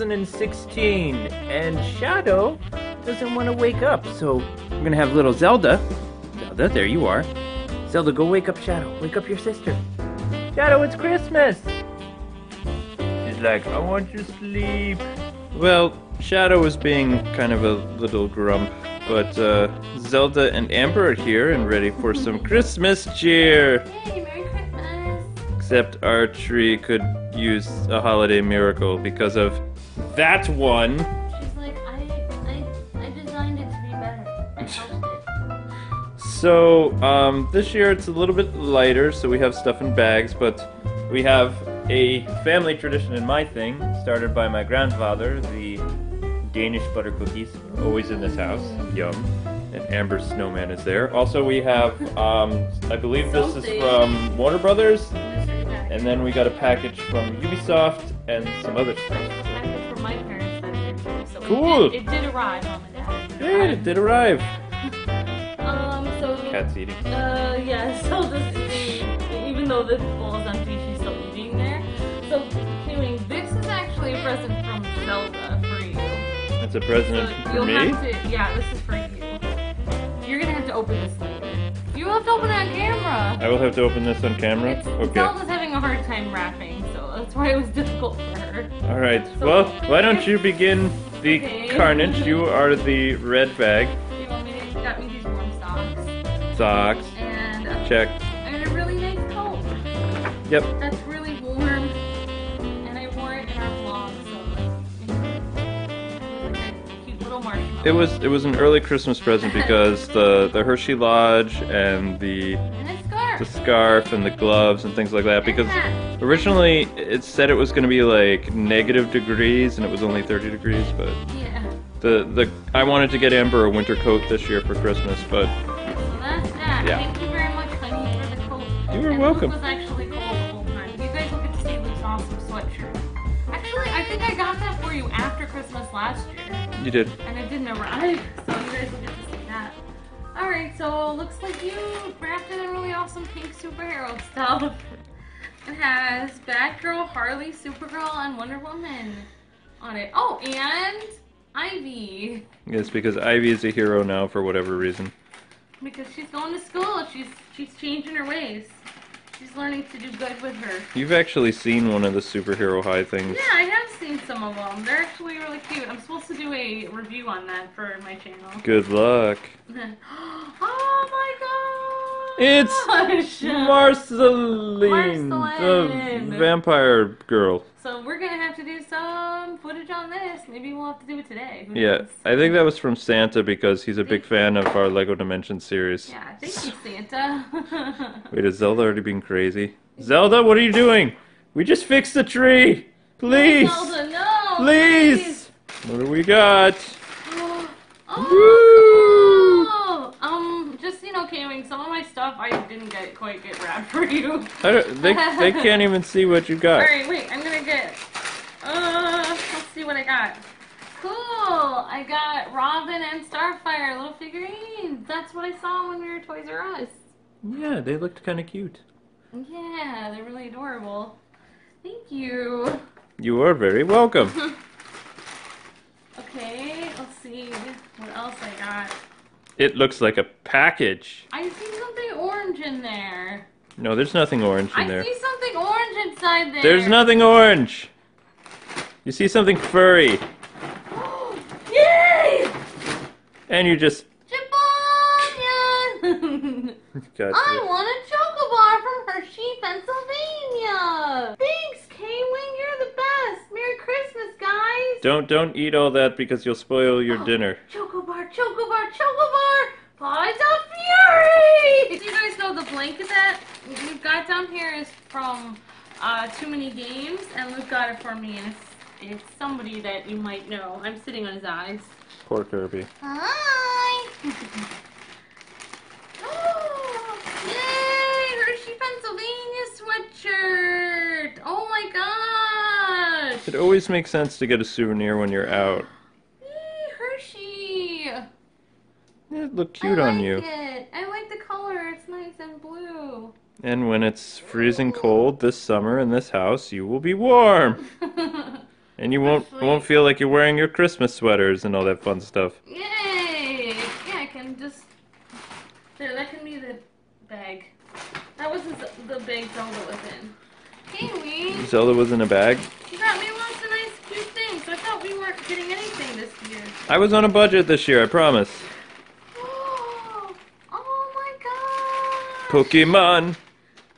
Christmas 2016, and Shadow doesn't want to wake up, so we're gonna have little Zelda. Zelda, there you are. Zelda, go wake up Shadow. Wake up your sister. Shadow, it's Christmas. She's like, I want to sleep. Well, Shadow was being kind of a little grump, but uh, Zelda and Amber are here and ready for some Christmas cheer. Hey, Merry Christmas! Except our tree could use a holiday miracle because of that one. She's like, I, I, I designed it to be better. I helped it. So, um, this year it's a little bit lighter, so we have stuff in bags, but we have a family tradition in my thing, started by my grandfather, the Danish butter cookies, always in this house. Yum. And Amber's snowman is there. Also, we have, um, I believe this is from Warner Brothers, and then we got a package from Ubisoft and some other stuff. Package from my parents that day, too. So it Cool. did- It did, arrive, Mom and Dad. Yeah, it did arrive. Um, so. Cat's eating. Uh, yeah, so this is, even though the bowl is empty, she's still eating there. So, anyway, this is actually a present from Zelda for you. That's a So present for you'll me. have to, yeah, this is for you. You're gonna have to open this later. You will have to open it on camera. I will have to open this on camera. It's, Okay. Zelda's having a hard time wrapping, so that's why it was difficult for her. All right. So- Well, why don't you begin the Okay. carnage? You are the red bag. You want me to got me these warm socks Socks. and uh, Check. and a really nice coat. Yep. That's really warm, and I wore it in our vlog, so like, like a cute little marshmallow. It was it was an early Christmas present because the the Hershey Lodge and the and a scarf. the scarf and the gloves and things like that because. Originally it said it was going to be like negative degrees and it was only 30 degrees but Yeah. the the I wanted to get Amber a winter coat this year for Christmas but So that's that. Yeah. Thank you very much, honey, for the coat. You were and welcome. Luke was actually cold the whole time. You guys will get to see Luke's awesome sweatshirt. Actually, I think I got that for you after Christmas last year, you did and it didn't arrive, so you guys will get to see that. Alright, so looks like you wrapped it in really awesome pink superhero stuff. Has Batgirl, Harley, Supergirl, and Wonder Woman on it. Oh, and Ivy. yes because Ivy is a hero now for whatever reason Because she's going to school. She's she's changing her ways. She's learning to do good with her. You've actually seen one of the superhero high things Yeah, I have seen some of them. They're actually really cute. I'm supposed to do a review on that for my channel. good luck oh my god! It's Marceline, the vampire girl. So we're gonna have to do some footage on this. Maybe we'll have to do it today. Who Yeah, knows? I think that was from Santa because he's a big fan of our Lego Dimension series. Yeah, thank you, Santa. Wait, is Zelda already being crazy? Zelda, what are you doing? We just fixed the tree! Please! Zelda, no! Please! What do we got? Oh, um, just you know, K-Wing, some of my stuff I didn't get quite get wrapped for you. I don't, they, they can't even see what you got. Alright, wait, I'm gonna get. Uh, let's see what I got. Cool! I got Robin and Starfire little figurines. That's what I saw when we were Toys R Us. Yeah, they looked kind of cute. Yeah, they're really adorable. Thank you. You are very welcome. Okay, let's see what else I got. It looks like a package. I see something orange in there. No, there's nothing orange in I there. see something orange inside there. There's nothing orange. You see something furry, Yay! and you just Jibanyan! got I want a chocobar from Hershey, Pennsylvania. Thanks, K-Wing. You're the best. Merry Christmas, guys. Don't don't eat all that because you'll spoil your Oh. dinner. Chocobar, chocobar, chocobar. Paws of Fury. Do you guys know the blanket that we've got down here is from uh, Too Many Games, and Luke got it for me, and it's it's somebody that you might know. I'm sitting on his eyes. Poor Kirby. Hi. oh, yay! Hershey, Pennsylvania sweatshirt. Oh my gosh. It always makes sense to get a souvenir when you're out. Hershey. It looked cute I on like you. It. I like the color. It's nice and blue. And when it's freezing cold this summer in this house, you will be warm. And you won't Actually- won't feel like you're wearing your Christmas sweaters and all that fun stuff. Yay! Yeah, I can just. There, that can be the bag. That was the the bag Zelda was in. Kiwi, Zelda was in a bag. I was on a budget this year, I promise. Oh, oh my God! Pokemon!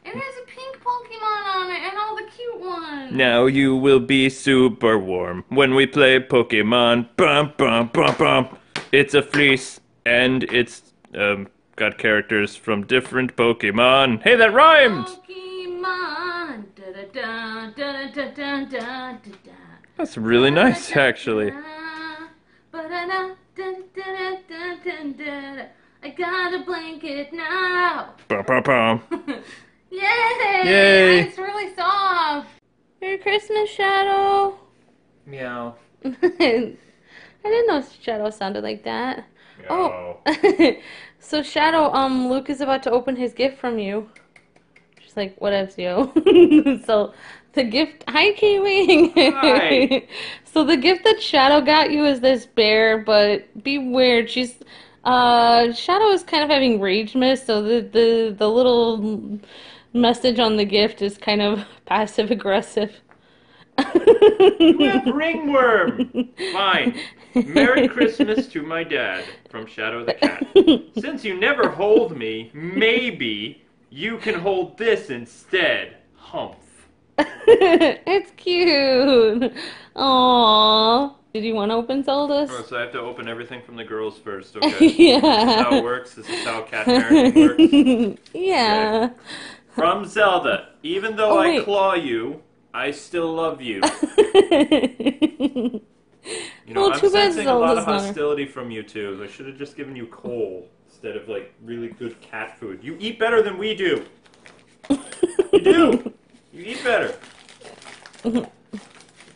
It has a pink Pokemon on it and all the cute ones! Now you will be super warm when we play Pokemon. Bum bum bum bum! It's a fleece and it's um, got characters from different Pokemon. Hey, that rhymed! Pokemon! Da, da, da, That's really nice, actually. Got a blanket now. Bum bum bum. Yay! Yay. It's really soft. Merry Christmas, Shadow. Meow. I didn't know Shadow sounded like that. Oh. so Shadow, um, Luke is about to open his gift from you. She's like, "What "Whatevs, yo." so the gift. Hi, Kiwi. Hi. so the gift that Shadow got you is this bear, but be weird. She's uh, Shadow is kind of having rage mist, so the the the little message on the gift is kind of passive aggressive. Ringworm. Fine. Merry Christmas to my dad from Shadow the Cat. Since you never hold me, maybe you can hold this instead. Humph. it's cute. Aww. Did you want to open Zelda's? Oh, so I have to open everything from the girls first, okay? This is how it works. This is how cat parenting works. yeah. From Zelda, even though Oh, I wait. claw you, I still love you. You know, Well, I'm too bad sensing a lot of hostility from you two. I should have just given you coal instead of like really good cat food. You eat better than we do. You do. You eat better. Mm-hmm.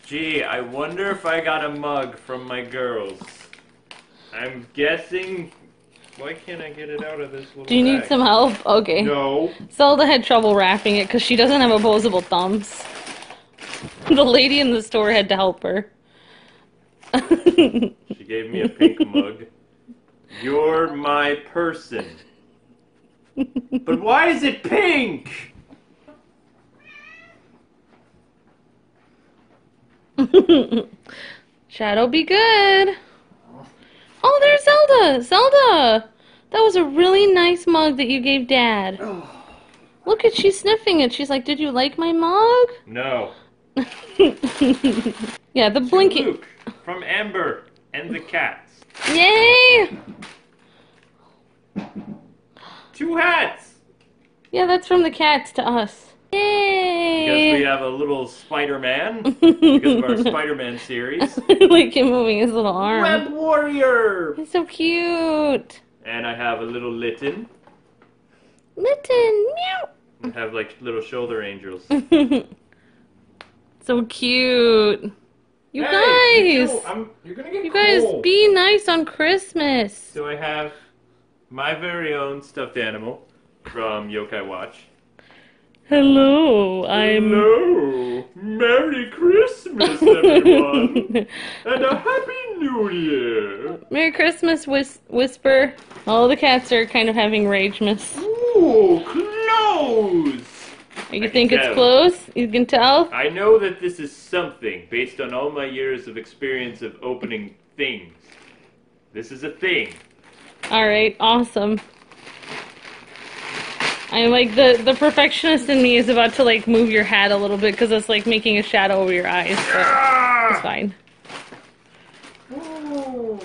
Gee, I wonder if I got a mug from my girls. I'm guessing. Why can't I get it out of this little? Do you need some help? Okay. No. Zelda had trouble wrapping it because she doesn't have opposable thumbs. The lady in the store had to help her. She gave me a pink mug. You're my person. But why is it pink? Shadow, be good. Oh, there's Zelda. Zelda. That was a really nice mug that you gave Dad. Look at she's sniffing it. She's like, "Did you like my mug?" No. yeah, the blinky. Luke from Amber and the cats. Yay! Two hats. Yeah, that's from the cats to us. Yay! we have a little Spider-Man because of our Spider-Man series. like him moving his little arm. Web Warrior. He's so cute. And I have a little Litten. Litten, meow. I have like little shoulder angels. so cute. You Hey, you guys, I'm- you're gonna get you guys, be nice on Christmas. So I have my very own stuffed animal from Yokai Watch. Hello, I'm. Hello! Merry Christmas, everyone! and a Happy New Year! Merry Christmas, whis- Whisper. All the cats are kind of having rage miss. Ooh, clothes! You can think it's tell. close? You can tell? I know that this is something based on all my years of experience of opening things. This is a thing. Alright, awesome. I like the the perfectionist in me is about to like move your hat a little bit because it's like making a shadow over your eyes, but it's fine. Ooh.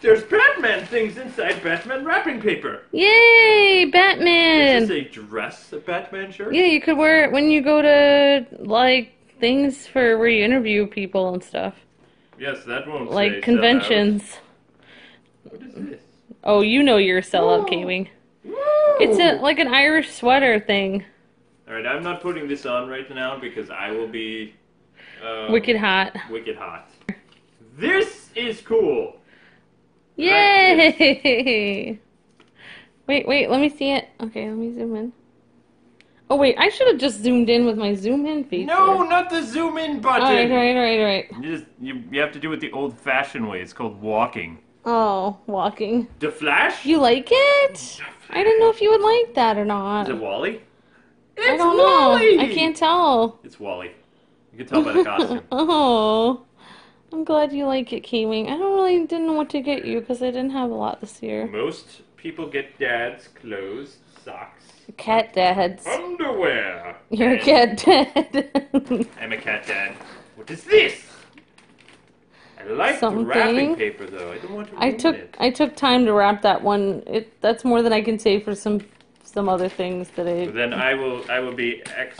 There's Batman things inside Batman wrapping paper. Yay, Batman! Is this a dress, a Batman shirt? Yeah, you could wear it when you go to like things for where you interview people and stuff, Yes, that won't like conventions. What is this? Oh, you know you're a sellout, Ooh. K-wing. It's a like an Irish sweater thing. All right, I'm not putting this on right now because I will be um, Wicked hot. wicked hot. This is cool. Yay! Wait, wait, let me see it. Okay, let me zoom in. Oh wait, I should have just zoomed in with my zoom in feature. No, not the zoom in button. All right, all right, all right, all right. You just you, you have to do it the old-fashioned way. It's called walking. Oh, walking. The Flash? You like it? I didn't know if you would like that or not. Is it Wally? It's I don't Wally. know. I can't tell. It's Wally. You can tell by the costume. oh, I'm glad you like it, K-Wing. I don't really didn't know what to get you because I didn't have a lot this year. Most people get dad's clothes, socks, Cat dads. underwear. You're a cat dad. I'm a cat dad. What is this? I like the wrapping Something. paper though. I don't want to I took it. I took time to wrap that one. It that's more than I can say for some some other things that I. Then I will I will be ex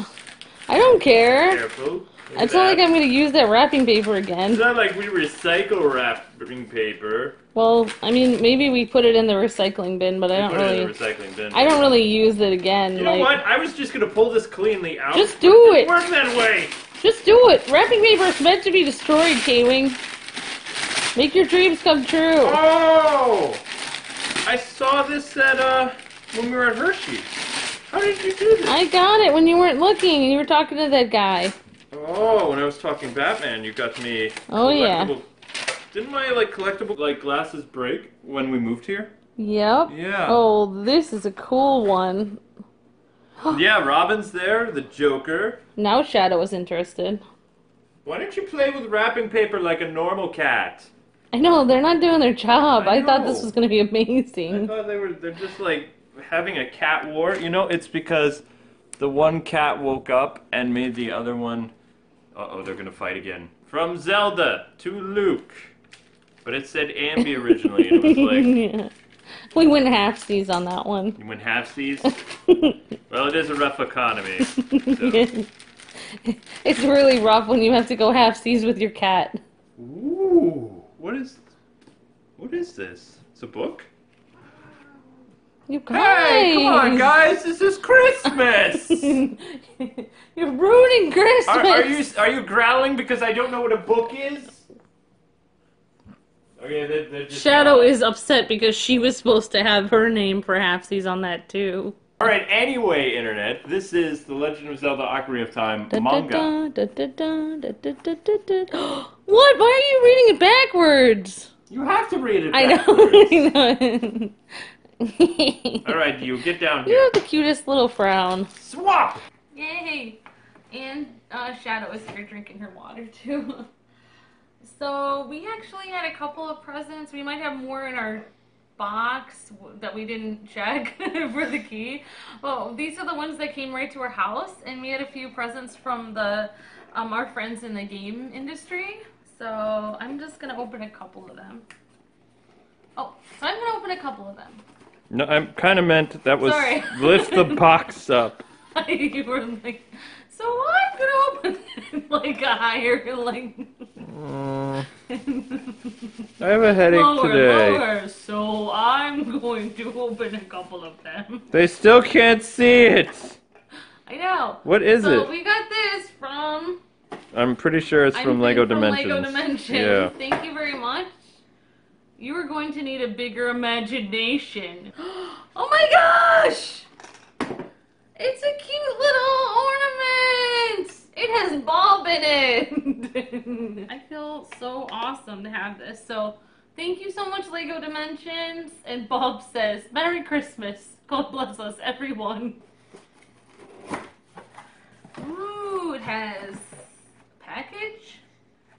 I don't care. careful. It's not like. I'm gonna use that wrapping paper again. It's not like we recycle wrapping paper. Well, I mean, maybe we put it in the recycling bin, but I don't put it in really. the recycling bin. I don't really use it again. You know what? I was just gonna pull this cleanly out. Just do it. Work that way. just do it. Wrapping paper is meant to be destroyed, K-Wing. Make your dreams come true. Oh! I saw this at uh when we were at Hershey. How did you do this? I got it when you weren't looking and you were talking to that guy. Oh, when I was talking Batman, you got me. Oh, yeah. Didn't my like collectible like glasses break when we moved here? Yep. Yeah. Oh, this is a cool one. Yeah, Robin's there, the Joker. Now Shadow is interested. Why don't you play with wrapping paper like a normal cat? I know they're not doing their job. I I, thought this was going to be amazing. I thought they were they're just like having a cat war. You know, it's because the one cat woke up and made the other one Uh oh, they're gonna fight again. From Zelda to Luke. But it said Ambi originally, and it was like yeah. We went halfsies on that one. you went halfsies. Well, it is a rough economy. So. it's really rough when you have to go halfsies with your cat. Ooh, what is what is this? It's a book. You guys. Hey, come on, guys! This is Christmas. You're ruining Christmas. Are, are you are you growling because I don't know what a book is? Okay, they're, they're just Shadow is upset because she was supposed to have her name Perhaps halfsies on that too. All right. Anyway, internet, this is the Legend of Zelda: Ocarina of Time Da, da, manga. da, da. What? Why are you reading it backwards? You have to read it. I backwards. know. All right, you get down here. You have the cutest little frown. Swap. Yay! And uh, Shadow is here drinking her water too. so we actually had a couple of presents. We might have more in our box that we didn't check for the key. Well, these are the ones that came right to our house, and we had a few presents from the um, our friends in the game industry. So I'm just gonna open a couple of them. Oh, so I'm gonna open a couple of them. No, I'm kind of meant that was Sorry. lift the box up. you were like, so I'm gonna open it like a higher, like Mm, I have a headache lower, today. lower. So I'm going to open a couple of them. They still can't see it. I know. What is so it? we got this from I'm pretty sure it's from I'm Lego from Dimensions. Lego Dimensions. Yeah. Thank you very much. You are going to need a bigger imagination. oh my gosh! It's a cute little ornament! It has Bob in it! I feel so awesome to have this. So, thank you so much, Lego Dimensions. And Bob says, Merry Christmas. God bless us, everyone. Ooh, it has a package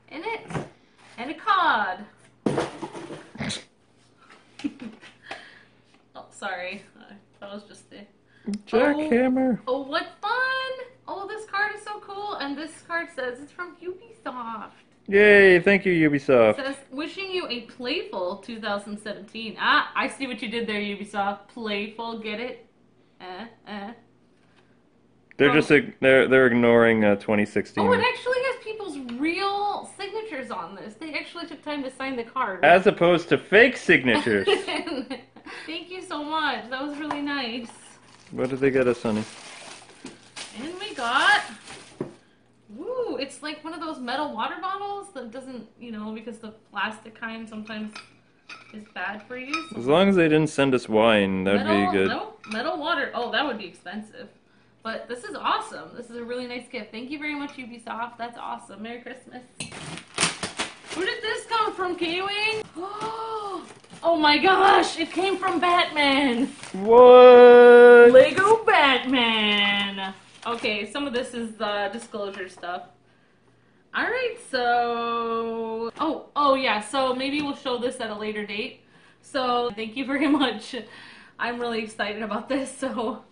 in it and a card. oh, sorry. That was just the. Jackhammer. Oh, oh what fun! Oh, this card is so cool, and this card says it's from Ubisoft. Yay! Thank you, It Ubisoft. says, wishing you a playful 2017. Ah, I see what you did there, Ubisoft. Playful, get it? Eh, eh. They're just ig- they're they're ignoring uh, 2016. Oh, it actually has people's real signatures on this. They actually took time to sign the card. As opposed to fake signatures. Thank you so much. That was really nice. what did they get us, honey? And we got. Ooh, it's like one of those metal water bottles that doesn't, you know, because the plastic kind sometimes is bad for you. As long as they didn't send us wine, that'd metal, be good. No, metal water. Oh, that would be expensive. But this is awesome. This is a really nice gift. Thank you very much, Ubisoft. That's awesome. Merry Christmas. Where did this come from, K-Wing? Oh my gosh, it came from Batman. What? Lego Batman. Okay, some of this is the disclosure stuff. All right, so oh oh yeah, so maybe we'll show this at a later date. So thank you very much. I'm really excited about this. So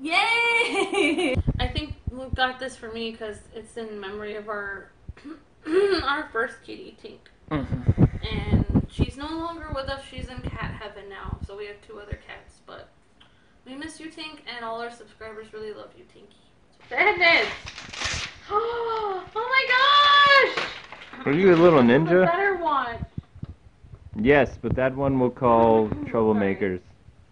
yay! I think Luke got this for me because it's in memory of our our first kitty Tink, Mhm. and she's no longer with us. She's in cat heaven now. So we have two other cats, but we miss you, Tink, and all our subscribers really love you, Tinky. Sadness. Oh my gosh! Are you a little ninja? better one. Yes, but that one we'll call troublemakers.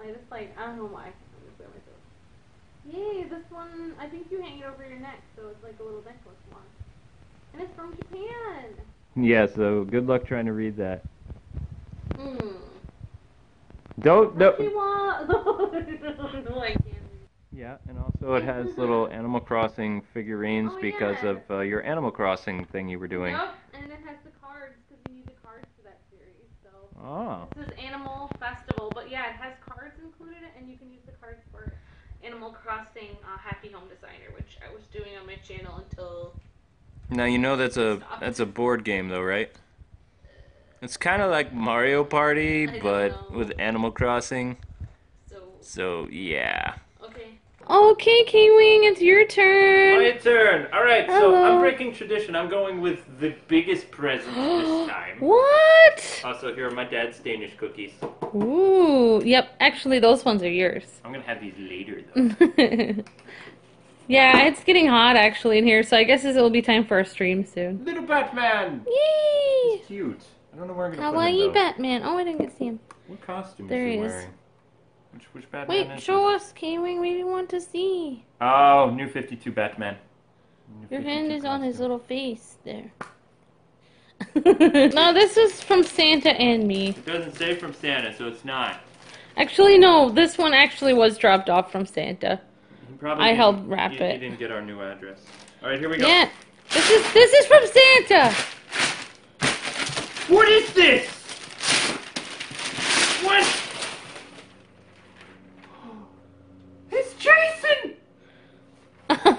I just like I don't know why. I'm just going myself. Yay! This one I think you hang it over your neck, so it's like a little necklace one. And it's from Japan. Yeah, so good luck trying to read that. Hmm. Don't What do no. you want? no, I can't. Yeah, and also it has little Animal Crossing figurines Oh, because yeah. of uh, your Animal Crossing thing you were doing. Yep, and it has the cards because we need the cards for that series. So Oh. this is Animal Festival, but yeah, it has cards included, and you can use the cards for Animal Crossing uh, Happy Home Designer, which I was doing on my channel until Now you know that's a that's a board game though, right? It's kind of like Mario Party, I but with Animal Crossing. so So yeah. Okay. K Wing, it's your turn. My turn. All right, so I'm breaking tradition. I'm going with the biggest present this time. What? Also, here are my dad's Danish cookies. Ooh, yep. Actually, those ones are yours. I'm gonna have these later though. yeah, it's getting hot actually in here, so I guess it will be time for a stream soon. Little Batman. Yay! He's cute. I don't know where I'm gonna put him though. Batman. Oh, I didn't get to see him. What costume There is he he is. wearing? Which which Batman Wait, is show this? us, K Wing. We didn't want to see. Oh, new 52 Batman. New Your hand is on his little face there. no, this is from Santa and me. It doesn't say from Santa, so it's not. Actually, no, this one actually was dropped off from Santa. He probably I didn't- helped wrap he, it. He didn't get our new address. All right, here we go. Yeah, this is this is from Santa. What is this? What? It's Jason!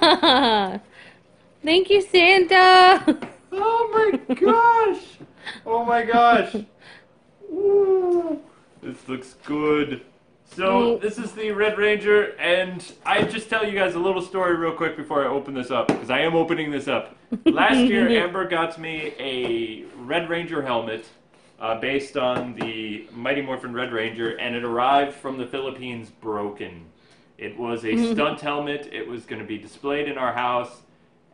Thank you, Santa. Oh my gosh! Oh my gosh! Ooh, this looks good. So Mm. this is the Red Ranger, and I just tell you guys a little story real quick before I open this up, because I am opening this up. Last year, Amber got me a Red Ranger helmet uh, based on the Mighty Morphin Red Ranger, and it arrived from the Philippines broken. It was a mm-hmm. stunt helmet. It was going to be displayed in our house,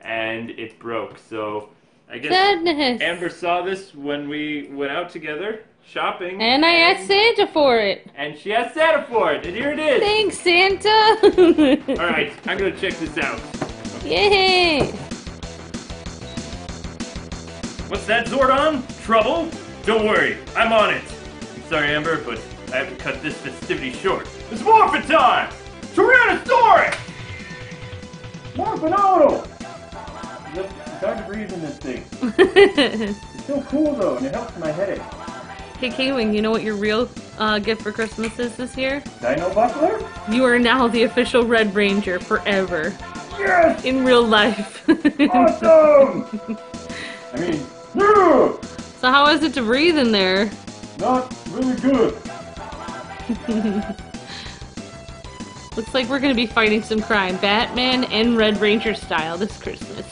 and it broke. So I guess Sadness. Amber saw this when we went out together shopping. And I asked Santa for it. And she asked Santa for it, and here it is. Thanks, Santa. All right, I'm gonna check this out. Yay. What's that, Zordon? Trouble? Don't worry, I'm on it. Sorry, Amber, but I have to cut this festivity short. It's Morphin time! Tyrannosaurus! It's hard to breathe in this thing. It's so cool though, and it helps my headache. hey, K-Wing, you know what your real uh, gift for Christmas is this year? Dino Buckler? You are now the official Red Ranger forever. Yes! In real life. Awesome! I mean, yeah! so how is it to breathe in there? Not really good. Looks like we're gonna be fighting some crime, Batman and Red Ranger style this Christmas.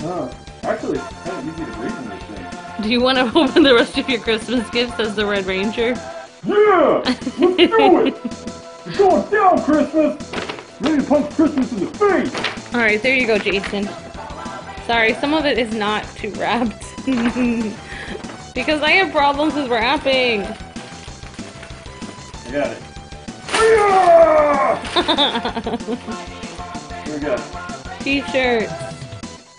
Oh, actually, it's kind of easy to breathe in this thing. Do you want to open the rest of your Christmas gifts as the Red Ranger? Yeah! Let's do it! It's going down, Christmas! Ready to punch Christmas in the face! All right, there you go, Jason. Sorry, some of it is not too wrapped because I have problems with wrapping. I got it. Here we go. T-shirts,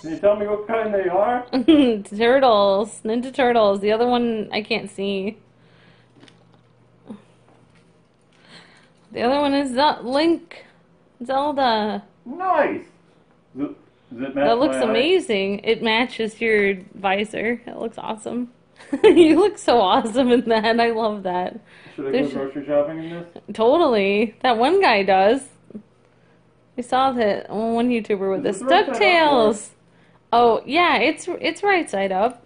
Can you tell me what kind they are? turtles, Ninja Turtles. The other one I can't see. The other one is not Link, Zelda. Nice. Does it, does it That looks my eye? amazing. It matches your visor. That looks awesome. you look so awesome in that. I love that. Should I There's- go grocery shopping in this? Totally. That one guy does. We saw that one YouTuber with Is this Ducktales. Oh yeah, it's it's right side up.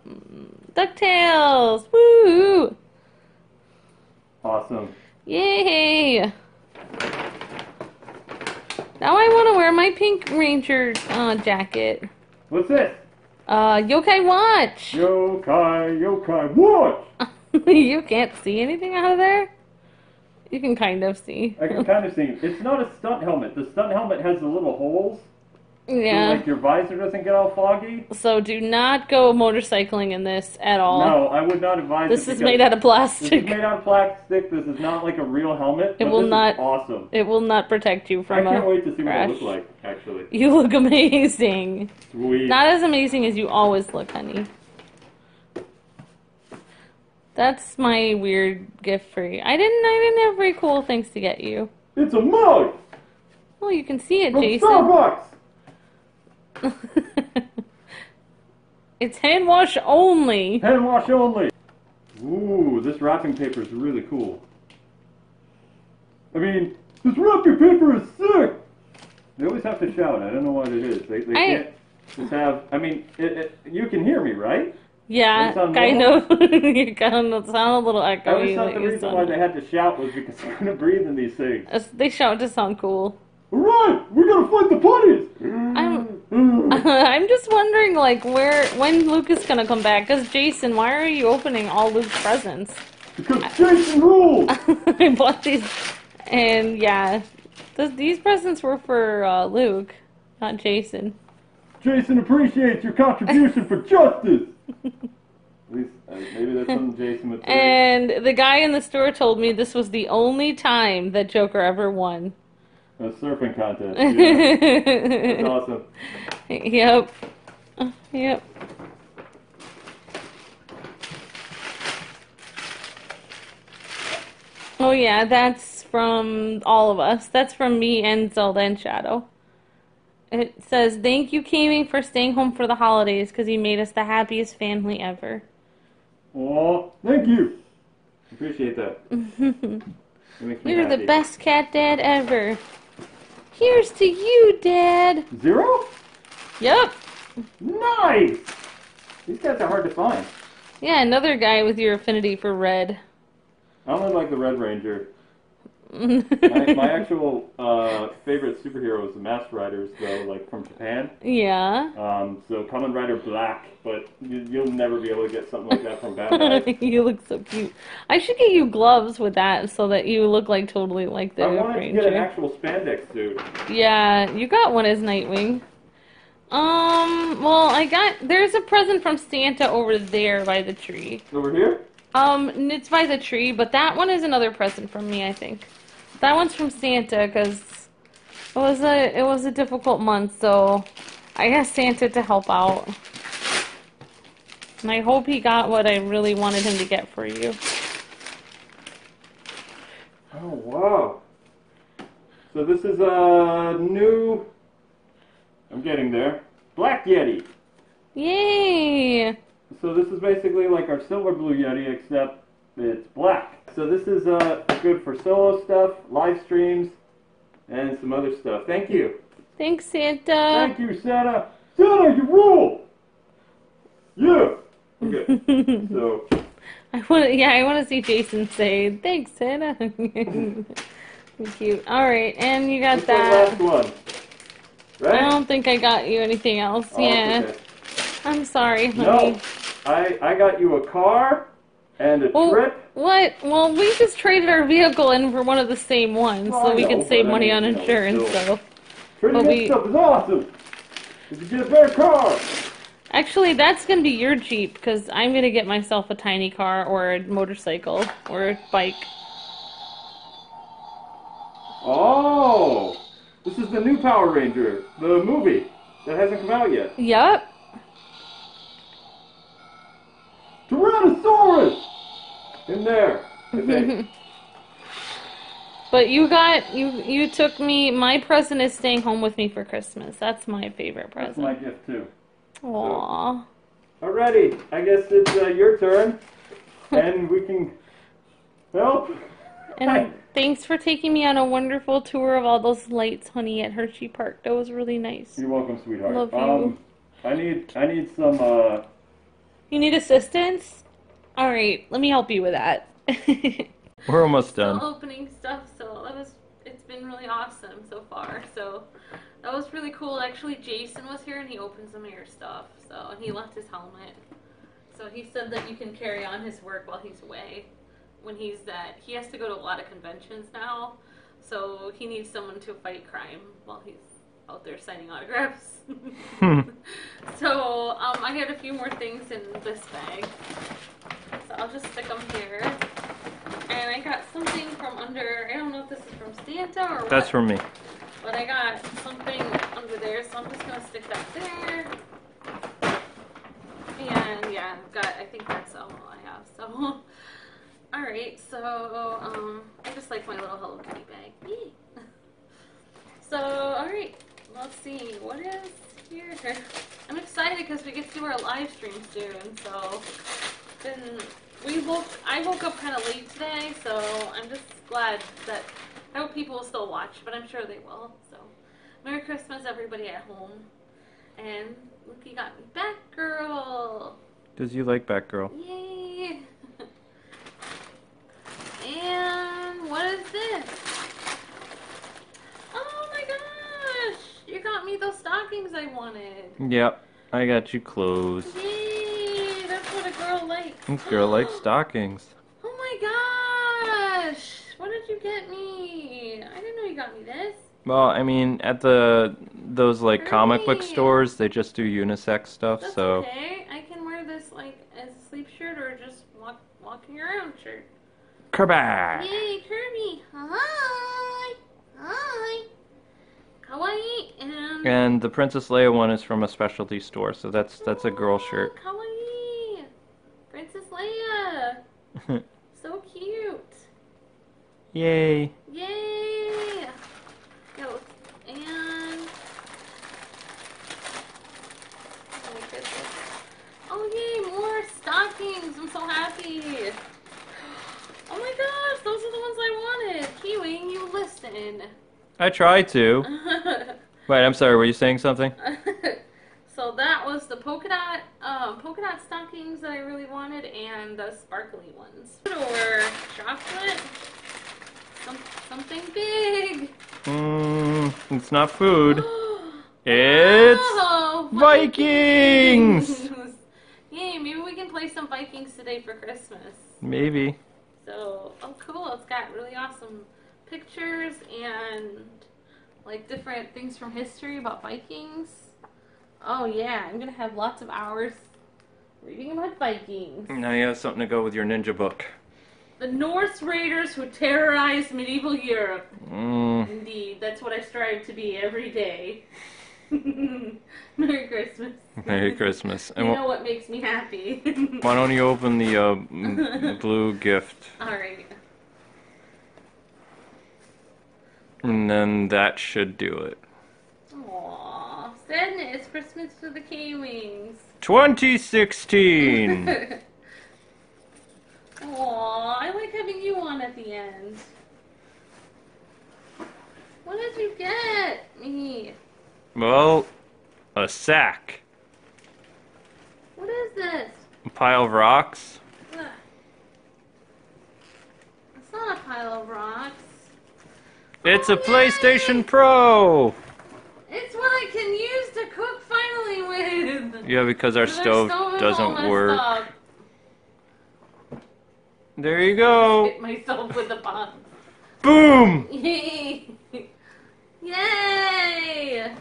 Ducktales. Woo! Awesome. Yay! Now I want to wear my Pink Ranger uh, jacket. What's this? Uh, Yokai Watch. Yokai, yokai, watch! you can't see anything out of there. You can kind of see. I can kind of see. It's not a stunt helmet. The stunt helmet has the little holes. So, yeah. like your visor doesn't get all foggy. So do not go motorcycling in this at all. No, I would not advise This is made out of This plastic. is made out of plastic. This is not like a real helmet. It will this not- awesome. It will not protect you from. I can't a wait to see crash. what it looks like. Actually, You look amazing. sweet. Not as amazing as you always look, honey. That's my weird gift for you. I didn't. I didn't have very cool things to get you. it's a mug Well, you can see it, from Jason. Starbucks. it's hand wash only. Hand wash only. Ooh, this wrapping paper is really cool. I mean, this wrapping paper is sick. They always have to shout. I don't know what it is. They, they I- can't just have. I mean, it, it, you can hear me, right? Yeah, kind of. you kind of sound a little echoey. I always thought like the reason why they had to shout was because they couldn't breathe in these things. They shout to sound cool. All right, we gotta fight the putties. I'm- I'm just wondering, like, where when Luke is gonna come back? Cause Jason, why are you opening all Luke's presents? because Jason rules. I bought these, and yeah, th- these presents were for uh, Luke, not Jason. Jason appreciates your contribution for justice. At least uh, maybe that's something Jason would say. And the guy in the store told me this was the only time that Joker ever won. A surfing contest. Yeah. That's awesome. Yep. Yep. Oh yeah, that's from all of us. That's from me and Zelda and Shadow. It says, "Thank you, K-Wing, for staying home for the holidays because you made us the happiest family ever." Aw, thank you. Appreciate that. It makes me You're the best cat dad ever. Here's to you, Dad. Zero? Yep. Nice! These guys are hard to find. Yeah, another guy with your affinity for red. I only like the Red Ranger. My, my actual uh, favorite superhero is the Masked Riders, though, like from Japan. yeah. Um, so Kamen Rider Black, but you, you'll never be able to get something like that from Bandai. you look so cute. I should get you gloves with that so that you look like totally like the I wanted to get an actual spandex suit. Yeah, you got one as Nightwing. Um, well, I got there's a present from Santa over there by the tree. Over here? Um, it's by the tree, but that one is another present from me, I think. That one's from Santa because it was a it was a difficult month, so I asked Santa to help out. And I hope he got what I really wanted him to get for you. Oh, wow. So this is a new. I'm getting there. Black Yeti. Yay! So this is basically like our silver blue Yeti, except it's black. So this is uh, good for solo stuff, live streams, and some other stuff. Thank you. Thanks, Santa. Thank you, Santa. Santa, you rule. Yeah. Okay. so I want to, yeah, I want to see Jason say thanks, Santa. Cute. All right, and you got what's the that. last one? I don't think I got you anything else. Oh, yeah, okay. I'm sorry, honey. No, I I got you a car and a Well, trip. what? Well, we just traded our vehicle in for one of the same ones, Well, so we know, can save but I money mean, on you know, insurance. So, Trading but we- stuff is awesome. Did You can get a better car. actually, that's gonna be your Jeep because I'm gonna get myself a tiny car or a motorcycle or a bike. Oh, this is the new Power Ranger, the movie that hasn't come out yet. Yup. Tyrannosaurus! In there. But you got you you took me. My present is staying home with me for Christmas. That's my favorite present. That's my gift too. Aww. Alrighty, I guess it's uh, your turn, and we can help. And thanks for taking me on a wonderful tour of all those lights, honey, at Hershey Park. That was really nice. You're welcome, sweetheart. Love you. Um, I need I need some. Uh, You need assistance? All right, let me help you with that. We're almost Still done. opening stuff, so that was it's been really awesome so far. So that was really cool. Actually, Jason was here and he opened some of your stuff. So and he left his helmet. So he said that you can carry on his work while he's away. When he's at, he has to go to a lot of conventions now. So he needs someone to fight crime while he's out there signing autographs. so um, I got a few more things in this bag. I'll just stick them here. And I got something from under, I don't know if this is from Santa or what. That's from me. But I got something under there, so I'm just gonna stick that there. And yeah, I've got, I think that's all I have. So, alright, so um, I just like my little Hello Kitty bag. So, alright, let's see, what is here? I'm excited because we get to do our live stream soon, so been we woke I woke up kind of late today, so I'm just glad that I hope people will still watch, but I'm sure they will. So Merry Christmas everybody at home. And look you got me back girl. Does you like Batgirl? Yay. and what is this? Oh my gosh! You got me those stockings I wanted. Yep. I got you clothes. Yay! That's what a girl likes. This girl likes stockings. Oh my gosh! What did you get me? I didn't know you got me this. Well, I mean, at the those like comic book stores, they just do unisex stuff. That's so okay. I can wear this like as a sleep shirt or just walk walking around shirt. Kirby. Yay, Kirby! Hi! Hi! Kawaii! And. And the Princess Leia one is from a specialty store, so that's that's a girl shirt. Kawaii! Princess Leia! So cute! Yay. Yay! Yo, and oh! Oh yay, more stockings! I'm so happy. Oh my gosh, those are the ones I wanted. Kiwi, you listen. I tried to. Wait, I'm sorry. Were you saying something? so that was the polka dot, um, polka dot stockings that I really wanted, and the sparkly ones. Or chocolate. Some, something big. Mm, it's not food. It's Oh, Vikings! Yay, maybe we can play some Vikings today for Christmas. Maybe. So, oh cool, it's got really awesome pictures and like different things from history about Vikings. Oh yeah, I'm gonna have lots of hours reading about Vikings. Now you have something to go with your ninja book. The Norse raiders who terrorized medieval Europe. Mm, Indeed, that's what I strive to be every day. Merry Christmas. Merry Christmas. You And know what makes me happy. why don't you open the uh, m- blue gift, Alright. and then that should do it. Sadness, Christmas for the K-Wings. 2016. Aww, I like having you on at the end. What did you get me? well, a sack, What is this? a pile of rocks. Ugh. It's not a pile of rocks. It's Oh, a PlayStation Pro. It's what I can use to cook finally with. Yeah, because our stove all doesn't work. up. There you go. Hit myself with the box. Boom. Yay! Yay!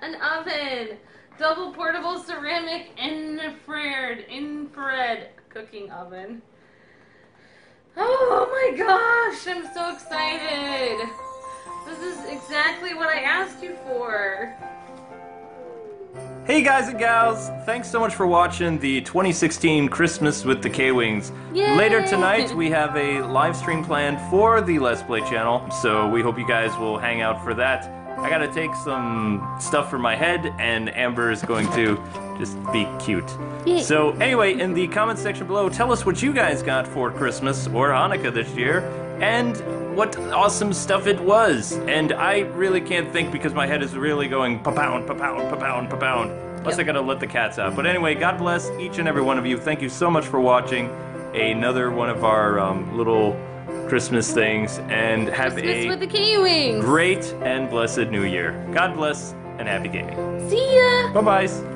An oven. Double portable ceramic infrared infrared cooking oven. Oh my gosh, I'm so excited. This is exactly what I asked you for. Hey guys and gals, thanks so much for watching the 2016 Christmas with the K-Wings. Later tonight we have a live stream planned for the Let's Play channel, so we hope you guys will hang out for that. I gotta take some stuff for my head, and Amber is going to just be cute. Yay. So anyway, in the comment section below, tell us what you guys got for Christmas or Hanukkah this year, and what awesome stuff it was. And I really can't think because my head is really going pa-pound, pa-pound, pa-pound, pa-pound. Unless I gotta let the cats out. But anyway, God bless each and every one of you. Thank you so much for watching another one of our um, little Christmas things, and have Christmas a with the K-Wings. great and blessed New Year. God bless and happy gaming. See ya. Bye bye.